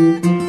Música